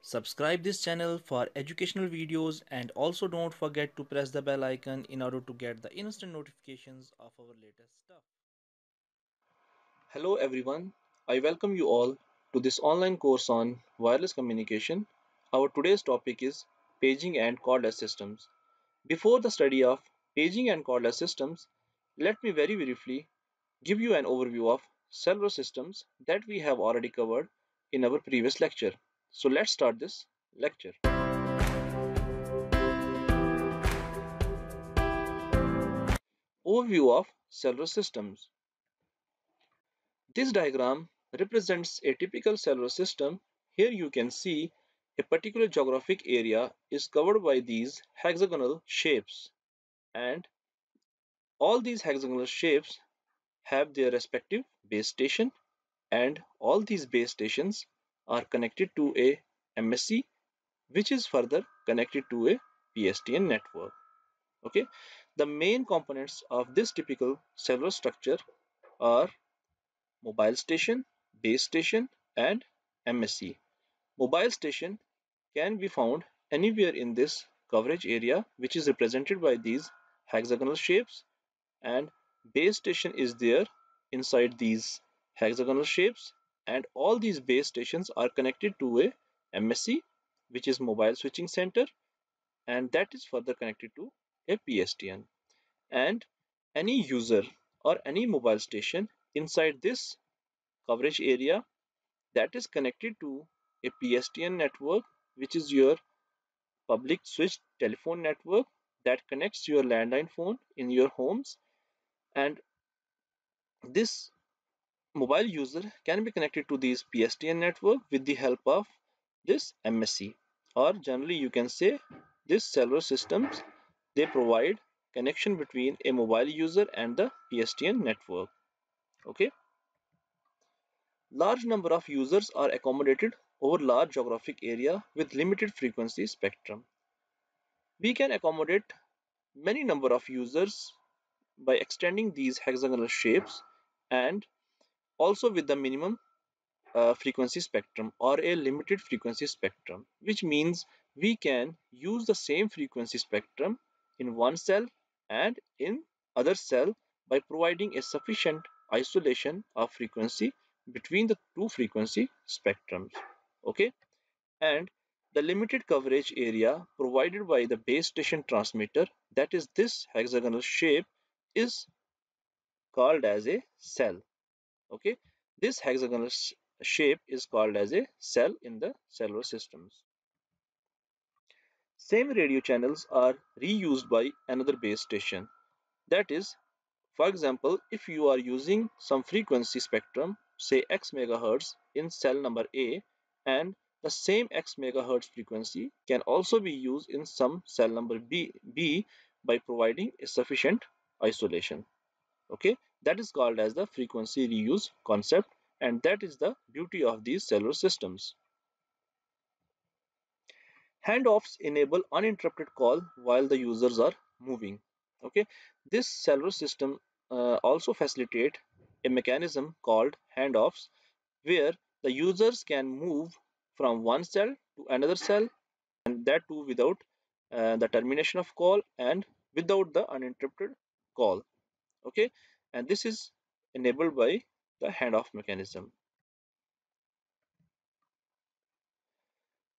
Subscribe this channel for educational videos and also don't forget to press the bell icon in order to get the instant notifications of our latest stuff. Hello everyone, I welcome you all to this online course on wireless communication. Our today's topic is paging and cordless systems. Before the study of paging and cordless systems, let me very briefly give you an overview of cellular systems that we have already covered in our previous lecture. So let's start this lecture. Overview of cellular systems. This diagram represents a typical cellular system. Here you can see a particular geographic area is covered by these hexagonal shapes and all these hexagonal shapes have their respective base station and all these base stations are connected to a MSC which is further connected to a PSTN network. Okay, the main components of this typical cellular structure are mobile station, base station and MSC. Mobile station can be found anywhere in this coverage area which is represented by these hexagonal shapes and base station is there inside these hexagonal shapes and all these base stations are connected to a MSC which is mobile switching center and that is further connected to a PSTN and any user or any mobile station inside this coverage area that is connected to a PSTN network which is your public switched telephone network that connects your landline phone in your homes. And this mobile user can be connected to these PSTN network with the help of this MSC or generally you can say this cellular systems they provide connection between a mobile user and the PSTN network. Okay? Large number of users are accommodated over large geographic area with limited frequency spectrum. We can accommodate many number of users by extending these hexagonal shapes and also with the minimum uh, frequency spectrum or a limited frequency spectrum which means we can use the same frequency spectrum in one cell and in other cell by providing a sufficient isolation of frequency between the two frequency spectrums okay? And the limited coverage area provided by the base station transmitter that is this hexagonal shape is called as a cell okay? This hexagonal sh shape is called as a cell in the cellular systems. Same radio channels are reused by another base station. That is for example if you are using some frequency spectrum say x megahertz in cell number a and the same x megahertz frequency can also be used in some cell number b, b by providing a sufficient isolation. Okay that is called as the frequency reuse concept and that is the beauty of these cellular systems. Handoffs enable uninterrupted call while the users are moving. Okay? This cellular system uh, also facilitate a mechanism called handoffs where the users can move from one cell to another cell and that too without uh, the termination of call and without the uninterrupted call. Okay and this is enabled by the handoff mechanism.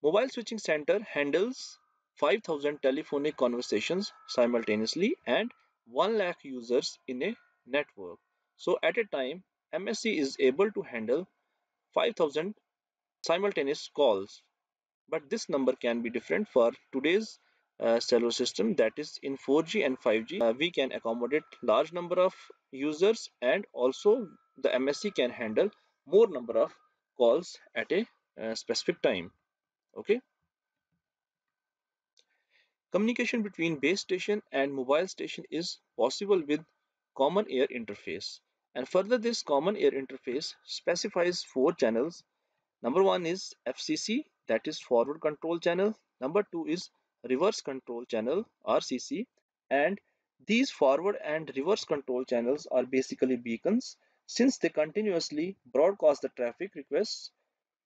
Mobile switching center handles 5000 telephonic conversations simultaneously and 1 lakh users in a network. So at a time msc is able to handle 5000 simultaneous calls. But this number can be different for today's uh, cellular system that is in 4G and 5G uh, we can accommodate large number of users and also the MSC can handle more number of calls at a uh, specific time okay? Communication between base station and mobile station is possible with common air interface. And further this common air interface specifies four channels. Number one is FCC that is forward control channel. Number two is reverse control channel RCC and these forward and reverse control channels are basically beacons since they continuously broadcast the traffic requests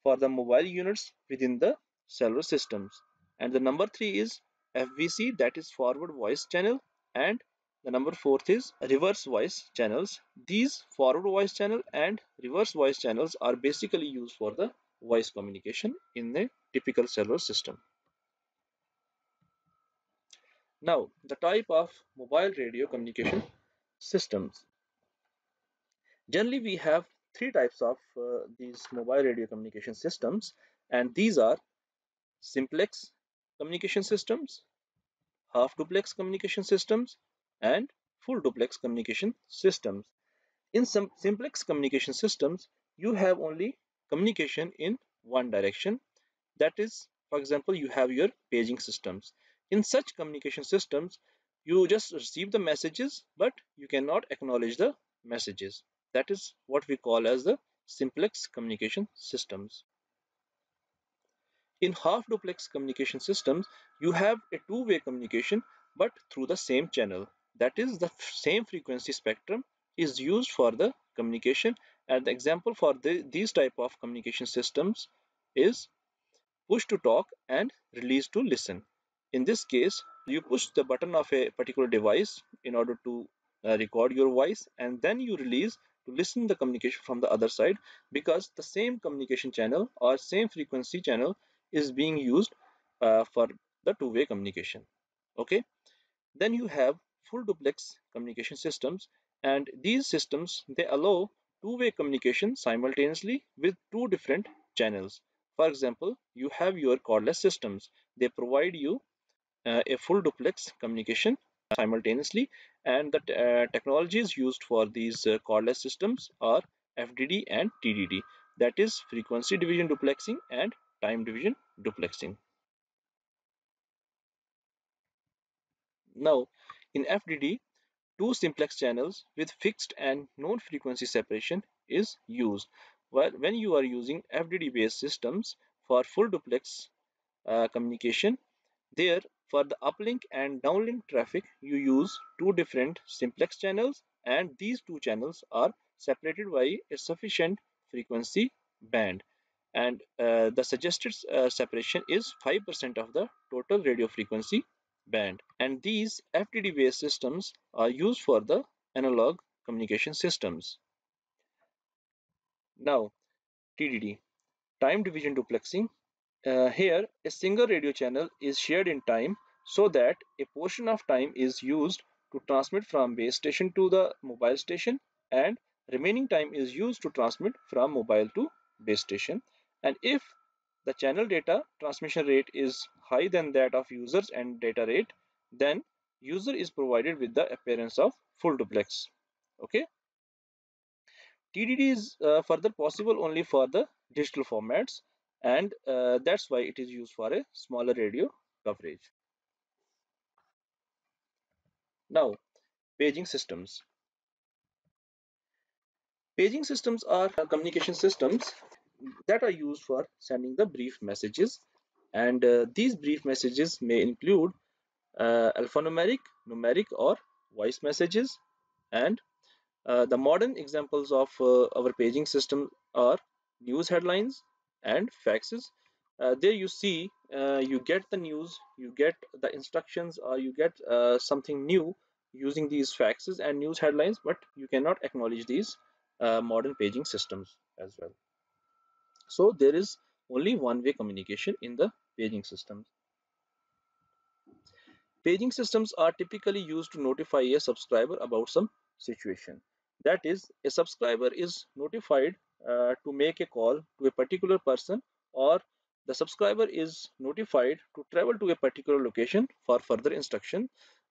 for the mobile units within the cellular systems. And the number three is FVC, that is forward voice channel, and the number fourth is reverse voice channels. These forward voice channel and reverse voice channels are basically used for the voice communication in a typical cellular system. Now, the type of mobile radio communication systems. Generally, we have three types of uh, these mobile radio communication systems, and these are simplex communication systems, half duplex communication systems, and full duplex communication systems. In some simplex communication systems, you have only communication in one direction. That is, for example, you have your paging systems. In such communication systems, you just receive the messages, but you cannot acknowledge the messages. That is what we call as the simplex communication systems. In half duplex communication systems, you have a two-way communication but through the same channel. That is the same frequency spectrum is used for the communication and the example for the, these type of communication systems is push to talk and release to listen. In this case, you push the button of a particular device in order to uh, record your voice and then you release to listen the communication from the other side because the same communication channel or same frequency channel is being used uh, for the two-way communication. Okay? Then you have full duplex communication systems and these systems they allow two-way communication simultaneously with two different channels. For example you have your cordless systems. They provide you a full duplex communication simultaneously and the uh, technologies used for these uh, cordless systems are FDD and TDD that is frequency division duplexing and time division duplexing. Now in FDD two simplex channels with fixed and known frequency separation is used while when you are using FDD based systems for full duplex uh, communication there for the uplink and downlink traffic, you use two different simplex channels and these two channels are separated by a sufficient frequency band. And uh, the suggested uh, separation is 5% of the total radio frequency band. And these FDD based systems are used for the analog communication systems. Now TDD time division duplexing. Uh, here, a single radio channel is shared in time so that a portion of time is used to transmit from base station to the mobile station and remaining time is used to transmit from mobile to base station. And if the channel data transmission rate is higher than that of users and data rate, then user is provided with the appearance of full duplex. Okay. TDD is uh, further possible only for the digital formats and uh, that's why it is used for a smaller radio coverage. Now, paging systems. Paging systems are communication systems that are used for sending the brief messages. And uh, these brief messages may include uh, alphanumeric, numeric or voice messages. And uh, the modern examples of uh, our paging system are news headlines, and faxes uh, there you see uh, you get the news you get the instructions or you get uh, something new using these faxes and news headlines but you cannot acknowledge these uh, modern paging systems as well. So there is only one way communication in the paging systems. Paging systems are typically used to notify a subscriber about some situation. That is a subscriber is notified uh, to make a call to a particular person or the subscriber is notified to travel to a particular location for further instruction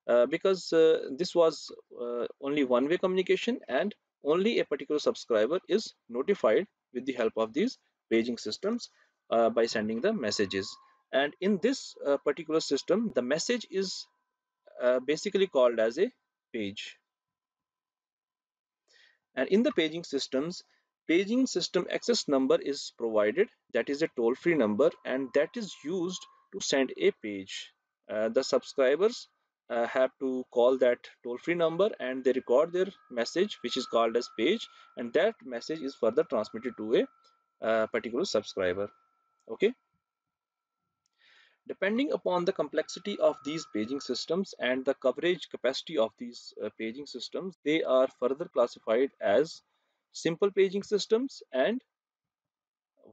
uh, because uh, this was uh, only one way communication and only a particular subscriber is notified with the help of these paging systems uh, by sending the messages. And in this uh, particular system the message is basically called as a page. And in the paging systems paging system access number is provided. That is a toll-free number and that is used to send a page. Uh, the subscribers uh, have to call that toll-free number and they record their message which is called as page and that message is further transmitted to a uh, particular subscriber. Okay? Depending upon the complexity of these paging systems and the coverage capacity of these uh, paging systems, they are further classified as simple paging systems and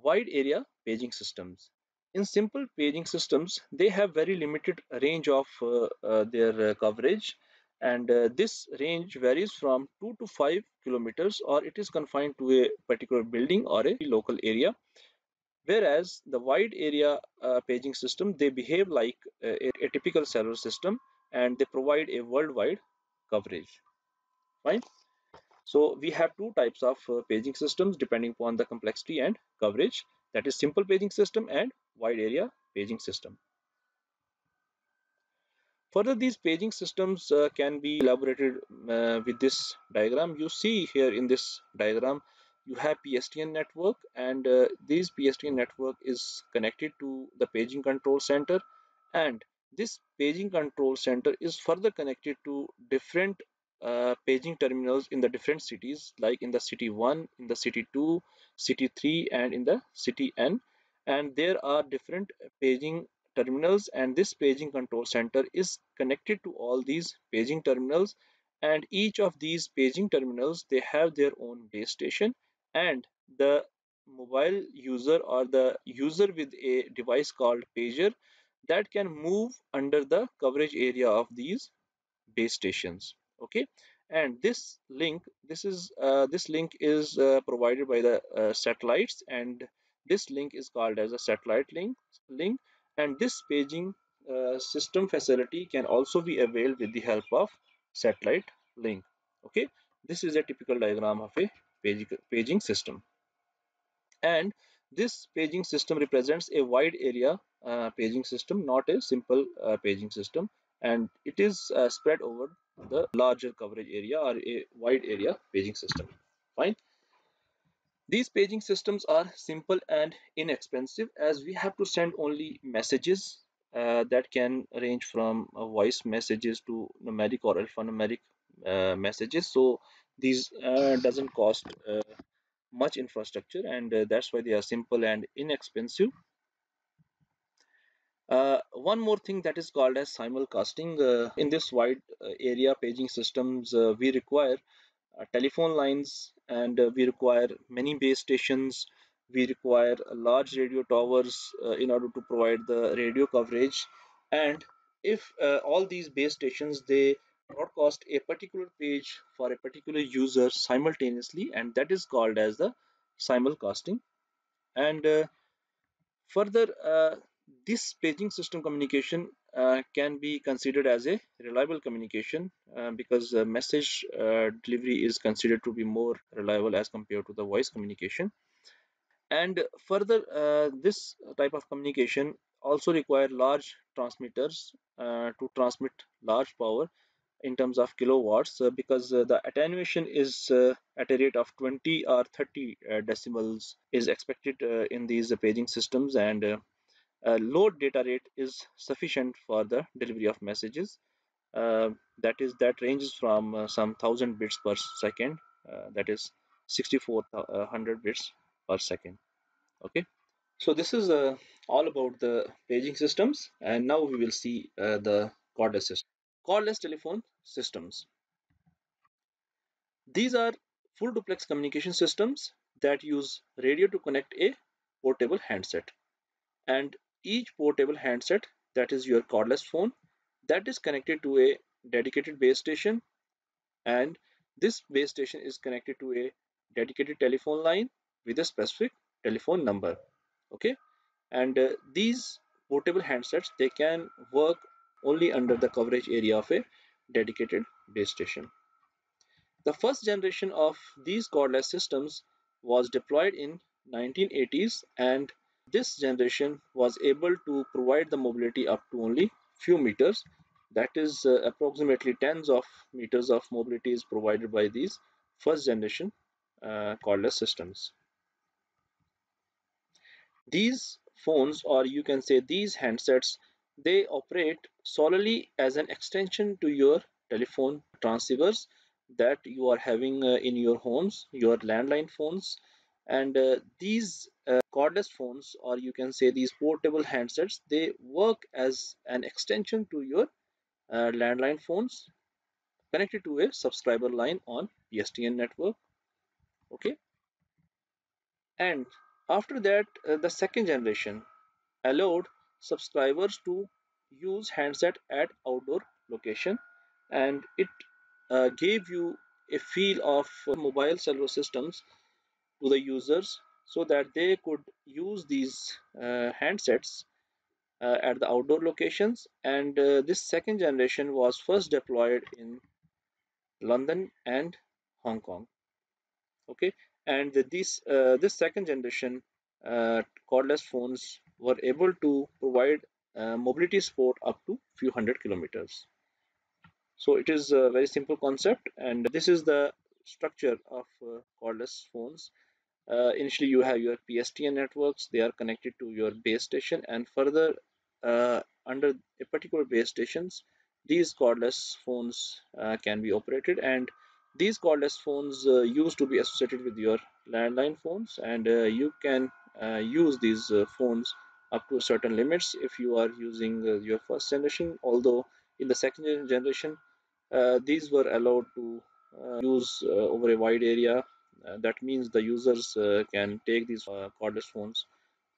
wide area paging systems. In simple paging systems, they have very limited range of uh, uh, their uh, coverage and uh, this range varies from 2 to 5 kilometers or it is confined to a particular building or a local area. Whereas the wide area uh, paging system they behave like a, a typical cellular system and they provide a worldwide coverage. Fine so we have two types of uh, paging systems depending upon the complexity and coverage. That is simple paging system and wide area paging system. Further, these paging systems uh, can be elaborated uh, with this diagram. You see here in this diagram, you have PSTN network and uh, this PSTN network is connected to the paging control center. And this paging control center is further connected to different uh, paging terminals in the different cities like in the city 1, in the city 2, city 3 and in the city N. And there are different paging terminals and this paging control center is connected to all these paging terminals. And each of these paging terminals they have their own base station. And the mobile user or the user with a device called pager that can move under the coverage area of these base stations okay? And this link this is uh, this link is uh, provided by the uh, satellites and this link is called as a satellite link link. And this paging uh, system facility can also be availed with the help of satellite link. Okay? This is a typical diagram of a paging, paging system. And this paging system represents a wide area uh, paging system not a simple uh, paging system. And it is spread over the larger coverage area or a wide area paging system. Fine. These paging systems are simple and inexpensive as we have to send only messages uh, that can range from uh, voice messages to numeric or alphanumeric uh, messages. So these uh, doesn't cost uh, much infrastructure and uh, that's why they are simple and inexpensive uh, one more thing that is called as simulcasting uh, in this wide uh, area paging systems uh, we require uh, telephone lines and we require many base stations. We require large radio towers in order to provide the radio coverage. And if all these base stations they broadcast a particular page for a particular user simultaneously and that is called as the simulcasting. And uh, further uh, this paging system communication uh, can be considered as a reliable communication uh, because the message uh, delivery is considered to be more reliable as compared to the voice communication. And further uh, this type of communication also require large transmitters uh, to transmit large power in terms of kilowatts uh, because uh, the attenuation is uh, at a rate of 20 or 30 uh, decibels is expected uh, in these paging systems. And uh, low data rate is sufficient for the delivery of messages uh, that is that ranges from uh, some thousand bits per second uh, that is 6400 bits per second okay so this is all about the paging systems and now we will see the cordless system cordless telephone systems. These are full duplex communication systems that use radio to connect a portable handset. And each portable handset, that is your cordless phone, that is connected to a dedicated base station. And this base station is connected to a dedicated telephone line with a specific telephone number. Okay. And uh, these portable handsets, they can work only under the coverage area of a dedicated base station. The first generation of these cordless systems was deployed in 1980s and this generation was able to provide the mobility up to only few meters that is uh, approximately tens of meters of mobility is provided by these first generation uh, cordless systems these phones or you can say these handsets they operate solely as an extension to your telephone transceivers that you are having uh, in your homes, your landline phones. And uh, these uh, cordless phones or you can say these portable handsets they work as an extension to your uh, landline phones connected to a subscriber line on PSTN network. Okay? And after that uh, the second generation allowed subscribers to use handset at outdoor location. And it uh, gave you a feel of mobile cellular systems to the users so that they could use these uh, handsets uh, at the outdoor locations. And uh, this second generation was first deployed in london and hong kong. Okay? And this uh, this second generation uh, cordless phones were able to provide mobility support up to few hundred kilometers. So it is a very simple concept. And this is the structure of uh, cordless phones uh, initially you have your pstn networks. They are connected to your base station. And further uh, under a particular base stations these cordless phones uh, can be operated. And these cordless phones uh, used to be associated with your landline phones. And uh, you can uh, use these phones up to certain limits if you are using your first generation. Although in the second generation these were allowed to use over a wide area that means the users uh, can take these uh, cordless phones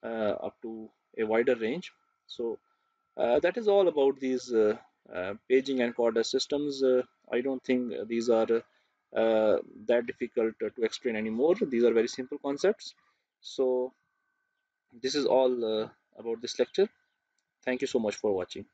up to a wider range. So that is all about these paging and cordless systems. I don't think these are uh, that difficult to explain anymore. These are very simple concepts. So this is all uh, about this lecture. Thank you so much for watching